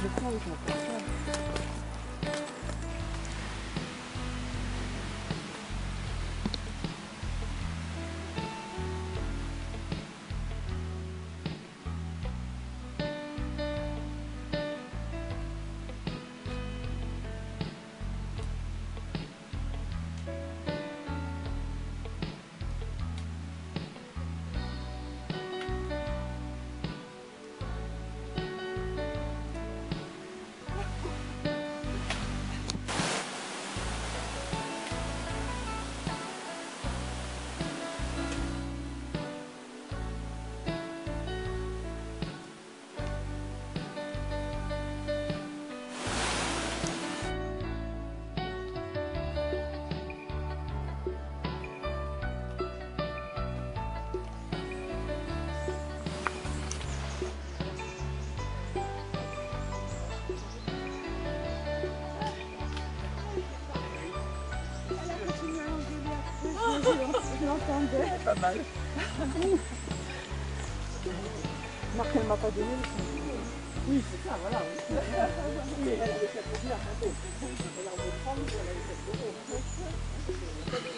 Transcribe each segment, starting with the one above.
목욕탕에서 먹고 싶어요. L'entendais. Pas mal. Marc, elle m'a pas donné le son. Oui, c'est ça, voilà. Elle avait. Elle avait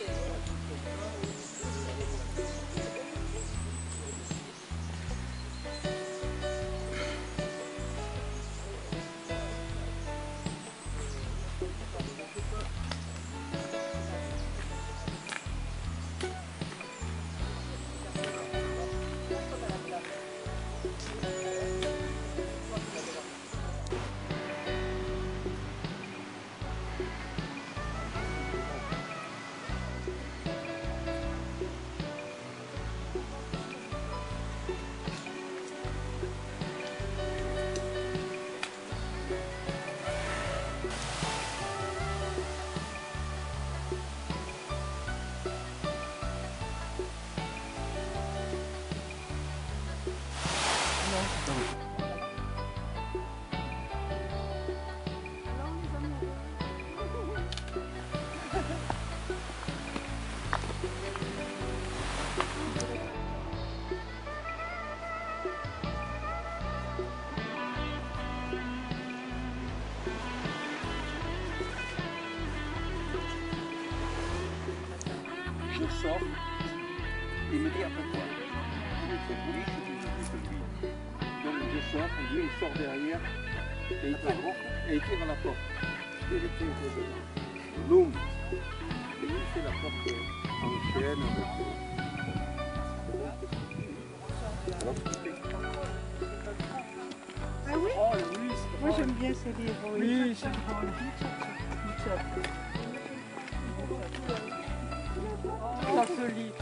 Stop. Soft. Imitera på kort. Et lui il sort derrière, et il tire, et il tire à la porte. Et il tire. Boum Et lui il fait la porte en chaîne avec... Ah oui Oh oui, c'est Moi j'aime bien ces livres. Oui, c'est drôle. Ça se lit.